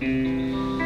Música